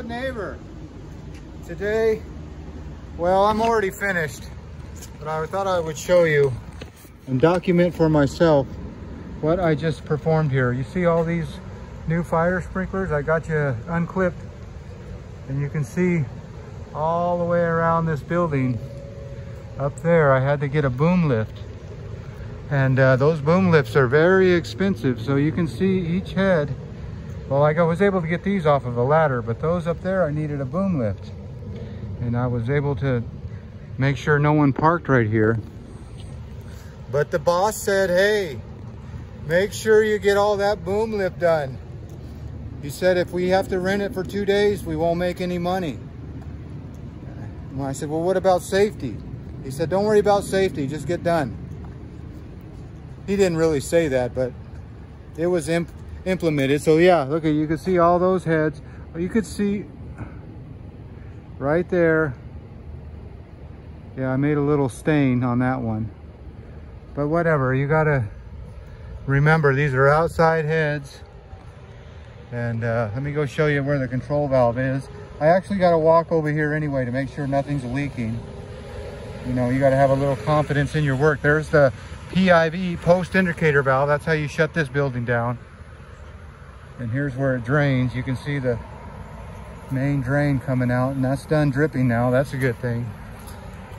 what neighbor? Today, well, I'm already finished, but I thought I would show you and document for myself what I just performed here. You see all these new fire sprinklers? I got you unclipped and you can see all the way around this building up there. I had to get a boom lift and uh, those boom lifts are very expensive. So you can see each head. Well, I was able to get these off of a ladder, but those up there, I needed a boom lift. And I was able to make sure no one parked right here. But the boss said, hey, make sure you get all that boom lift done. He said, if we have to rent it for two days, we won't make any money. And I said, well, what about safety? He said, don't worry about safety, just get done. He didn't really say that, but it was imp implemented. So yeah, look you can see all those heads. You could see right there. Yeah, I made a little stain on that one. But whatever, you gotta remember these are outside heads. And uh, let me go show you where the control valve is. I actually gotta walk over here anyway to make sure nothing's leaking. You know, you gotta have a little confidence in your work. There's the PIV post indicator valve. That's how you shut this building down. And here's where it drains. You can see the main drain coming out and that's done dripping now. That's a good thing.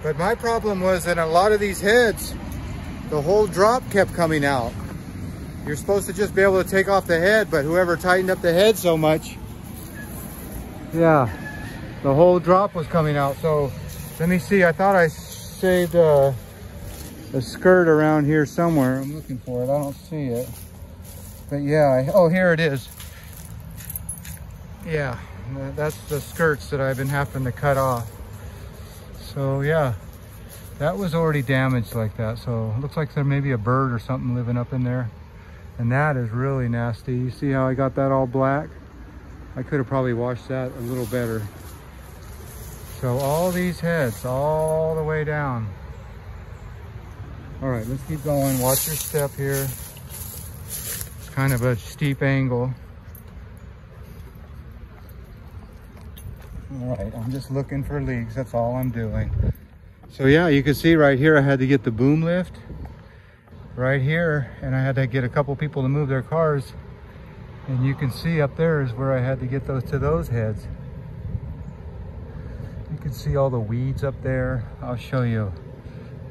But my problem was that a lot of these heads, the whole drop kept coming out. You're supposed to just be able to take off the head, but whoever tightened up the head so much, yeah, the whole drop was coming out. So let me see, I thought I saved uh, a skirt around here somewhere. I'm looking for it, I don't see it. But yeah, I, oh, here it is. Yeah, that's the skirts that I've been having to cut off. So yeah, that was already damaged like that. So it looks like there may be a bird or something living up in there. And that is really nasty. You see how I got that all black? I could have probably washed that a little better. So all these heads all the way down. All right, let's keep going. Watch your step here. Kind of a steep angle. All right, I'm just looking for leaks. That's all I'm doing. So yeah, you can see right here, I had to get the boom lift right here and I had to get a couple people to move their cars. And you can see up there is where I had to get those to those heads. You can see all the weeds up there. I'll show you.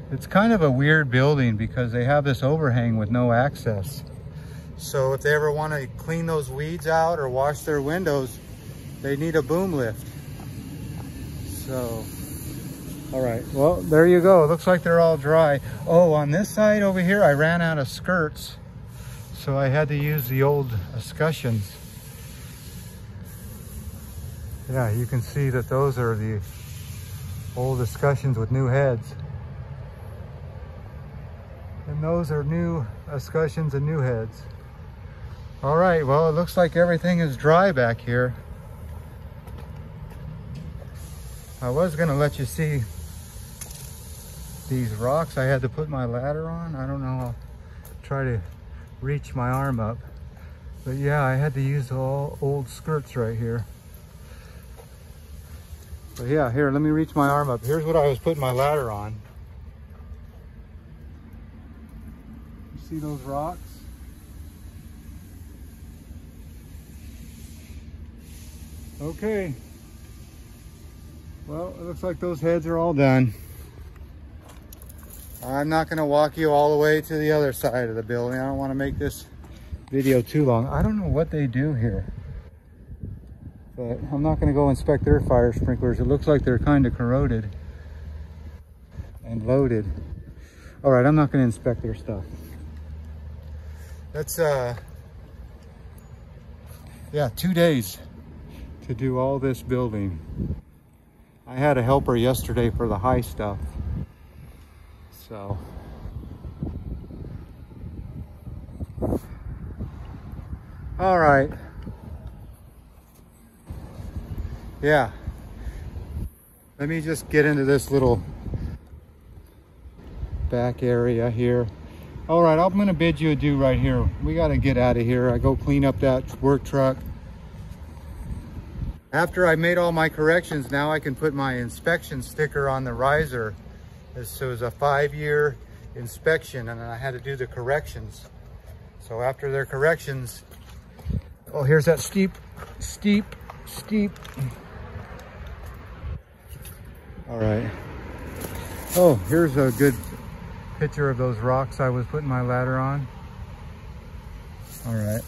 It's kind of a weird building because they have this overhang with no access. So if they ever want to clean those weeds out or wash their windows, they need a boom lift. So, all right, well, there you go. It looks like they're all dry. Oh, on this side over here, I ran out of skirts. So I had to use the old escutcheons. Yeah, you can see that those are the old escutcheons with new heads. And those are new escutcheons and new heads. All right, well, it looks like everything is dry back here. I was gonna let you see these rocks I had to put my ladder on. I don't know, I'll try to reach my arm up. But yeah, I had to use all old skirts right here. But yeah, here, let me reach my arm up. Here's what I was putting my ladder on. You see those rocks? Okay. Well, it looks like those heads are all done. I'm not gonna walk you all the way to the other side of the building. I don't wanna make this video too long. I don't know what they do here, but I'm not gonna go inspect their fire sprinklers. It looks like they're kind of corroded and loaded. All right, I'm not gonna inspect their stuff. That's, uh, yeah, two days to do all this building. I had a helper yesterday for the high stuff. So. All right. Yeah. Let me just get into this little back area here. All right, I'm gonna bid you adieu right here. We gotta get out of here. I go clean up that work truck. After I made all my corrections, now I can put my inspection sticker on the riser. This was a five-year inspection and I had to do the corrections. So after their corrections, oh, here's that steep, steep, steep. All right. Oh, here's a good picture of those rocks I was putting my ladder on. All right.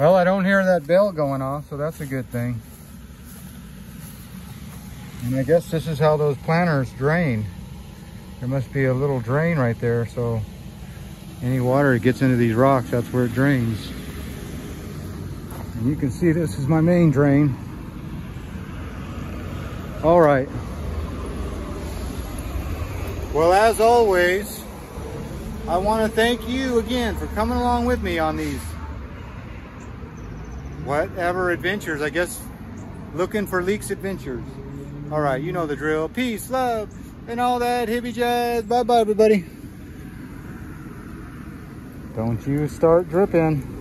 Well, I don't hear that bell going off, so that's a good thing. And I guess this is how those planters drain. There must be a little drain right there, so any water that gets into these rocks, that's where it drains. And you can see this is my main drain. All right. Well, as always, I want to thank you again for coming along with me on these whatever adventures, I guess, looking for leaks adventures. All right, you know the drill. Peace, love, and all that hippie jazz. Bye-bye, everybody. Don't you start dripping.